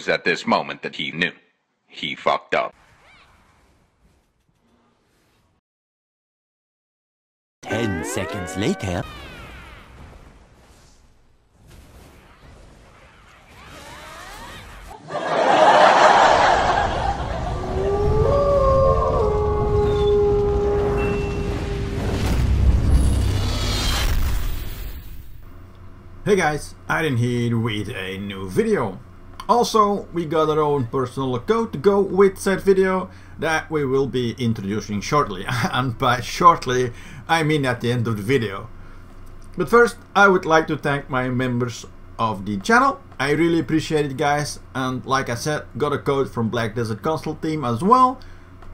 was at this moment that he knew. He fucked up. Ten seconds later. Hey guys, Aiden here with a new video. Also, we got our own personal code to go with said video that we will be introducing shortly. and by shortly, I mean at the end of the video. But first, I would like to thank my members of the channel. I really appreciate it guys. And like I said, got a code from Black Desert Console team as well.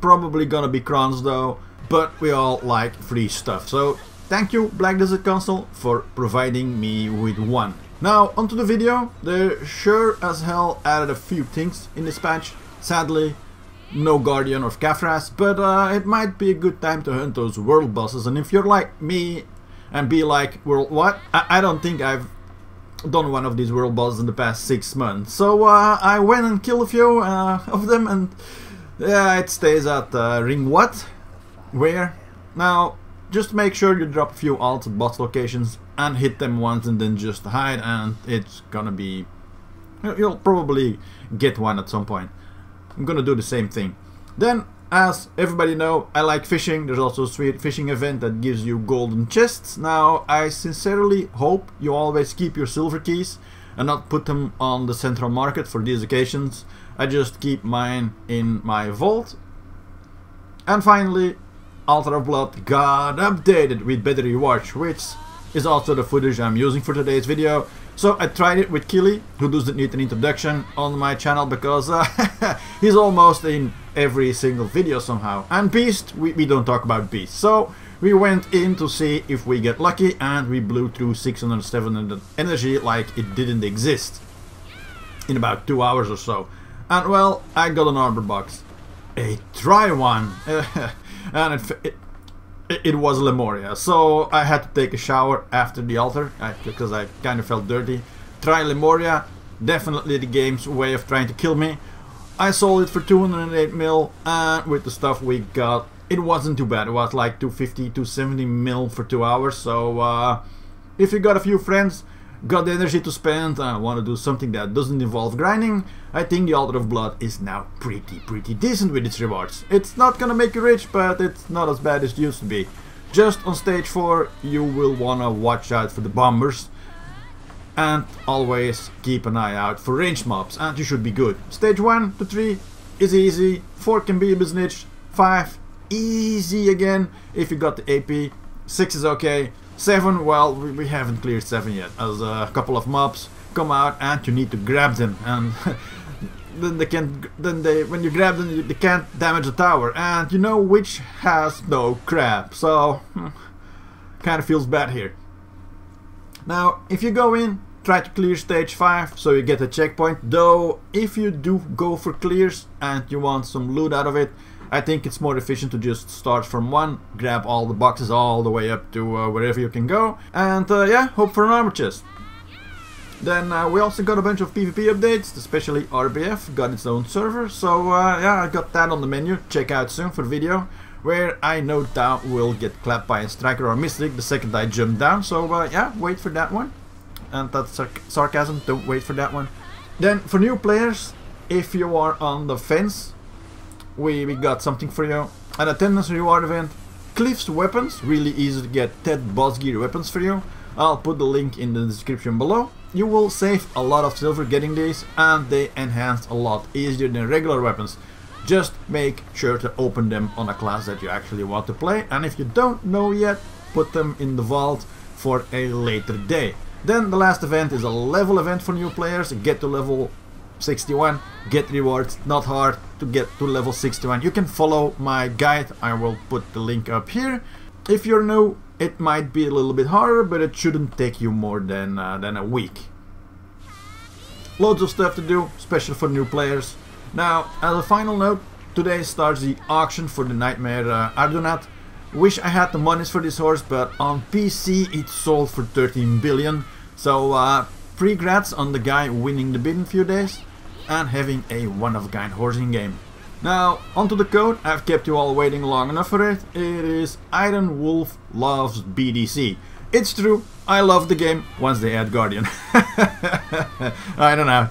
Probably gonna be crons though, but we all like free stuff. So Thank you Black Desert Console for providing me with one. Now onto the video, they sure as hell added a few things in this patch. Sadly, no Guardian of Caphras, but uh, it might be a good time to hunt those world bosses and if you're like me and be like, world what? I, I don't think I've done one of these world bosses in the past six months. So uh, I went and killed a few uh, of them and yeah, it stays at uh, ring what? Where? Now, just make sure you drop a few alts at boss locations and hit them once and then just hide and it's gonna be... You'll probably get one at some point. I'm gonna do the same thing. Then, as everybody know, I like fishing. There's also a sweet fishing event that gives you golden chests. Now, I sincerely hope you always keep your silver keys and not put them on the central market for these occasions. I just keep mine in my vault. And finally, Altar of Blood got updated with better rewards, which is also the footage I'm using for today's video. So I tried it with Killy, who doesn't need an introduction on my channel because uh, he's almost in every single video somehow. And Beast, we, we don't talk about Beast. So we went in to see if we get lucky and we blew through 600 700 energy like it didn't exist in about 2 hours or so. And well, I got an armor box. A dry one. and it, it, it was Lemuria. So I had to take a shower after the altar because I kind of felt dirty. Try Lemuria, definitely the game's way of trying to kill me. I sold it for 208 mil and with the stuff we got it wasn't too bad. It was like 250, 270 mil for two hours. So uh, if you got a few friends, got the energy to spend I want to do something that doesn't involve grinding, I think the Altar of Blood is now pretty, pretty decent with its rewards. It's not gonna make you rich, but it's not as bad as it used to be. Just on stage 4, you will wanna watch out for the bombers. And always keep an eye out for ranged mobs, and you should be good. Stage 1 to 3 is easy, 4 can be a business, 5 easy again if you got the AP, 6 is okay, 7, well, we haven't cleared 7 yet, as a couple of mobs come out and you need to grab them, and then they can then they when you grab them they can't damage the tower, and you know which has no crap, so hmm, kind of feels bad here. Now, if you go in, try to clear stage 5 so you get a checkpoint, though if you do go for clears and you want some loot out of it, I think it's more efficient to just start from one, grab all the boxes all the way up to uh, wherever you can go, and uh, yeah, hope for an armor chest. Then uh, we also got a bunch of PvP updates, especially RBF got its own server, so uh, yeah, I got that on the menu, check out soon for video, where I no doubt will get clapped by a striker or mystic the second I jump down, so uh, yeah, wait for that one. And that's sarc sarcasm, don't wait for that one. Then for new players, if you are on the fence we, we got something for you. An attendance reward event. Cliff's weapons, really easy to get Ted boss gear weapons for you. I'll put the link in the description below. You will save a lot of silver getting these and they enhance a lot easier than regular weapons. Just make sure to open them on a class that you actually want to play and if you don't know yet, put them in the vault for a later day. Then the last event is a level event for new players. Get to level 61 get rewards not hard to get to level 61 you can follow my guide. I will put the link up here. If you're new it might be a little bit harder but it shouldn't take you more than uh, than a week. Loads of stuff to do especially for new players. Now as a final note today starts the auction for the Nightmare uh, wish I had the monies for this horse but on PC it sold for 13 billion. So uh, Pre-grats on the guy winning the bid in a few days. And having a one-of-a-kind horsing game. Now, onto the code, I've kept you all waiting long enough for it. It is Iron Wolf Loves BDC. It's true, I love the game once they add Guardian. I don't know.